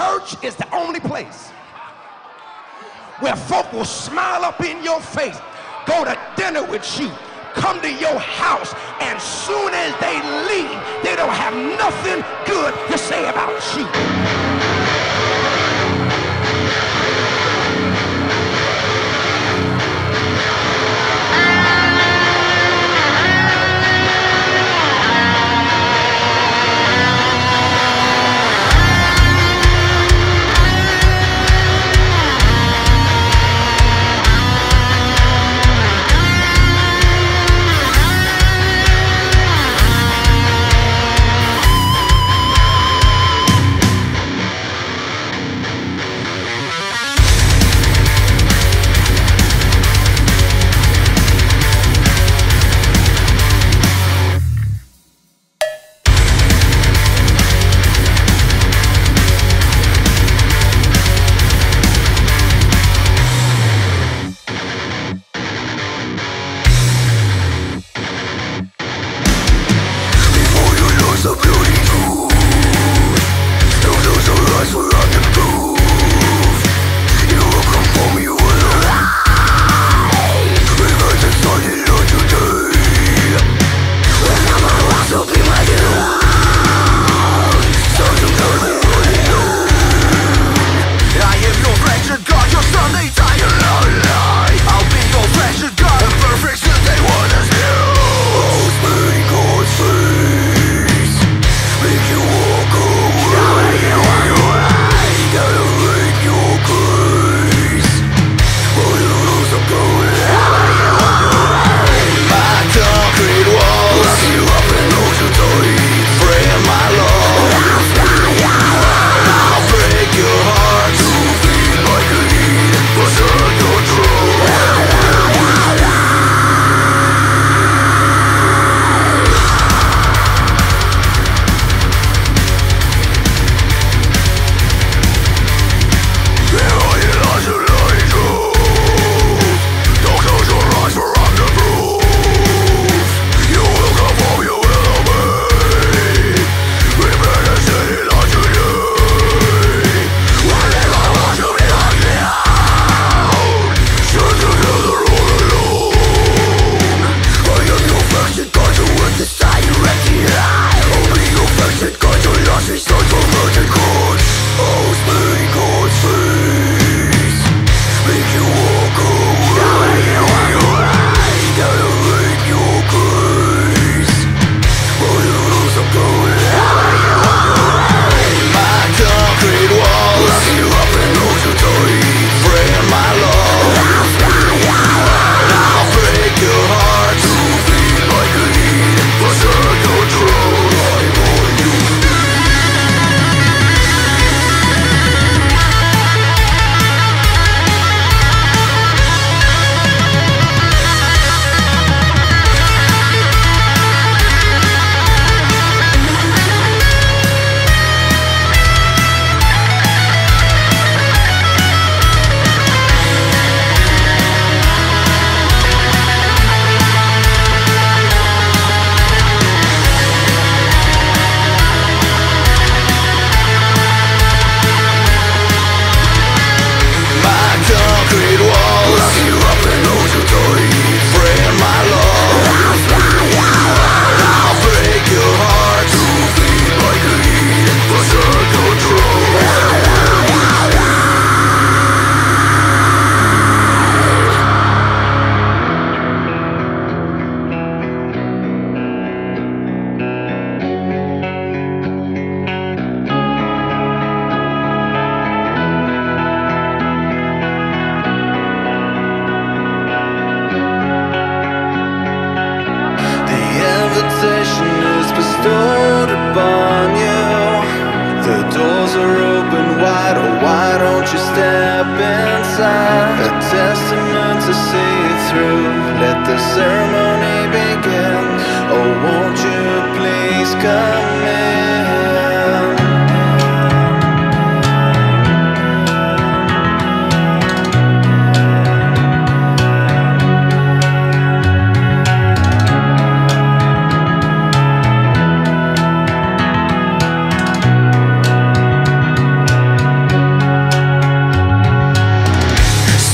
church is the only place where folk will smile up in your face, go to dinner with you, come to your house, and soon as they leave, they don't have nothing good to say about you.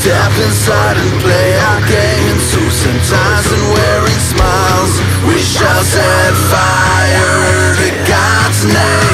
step inside and play our game. Two sometimes and where. We shall set fire to God's name.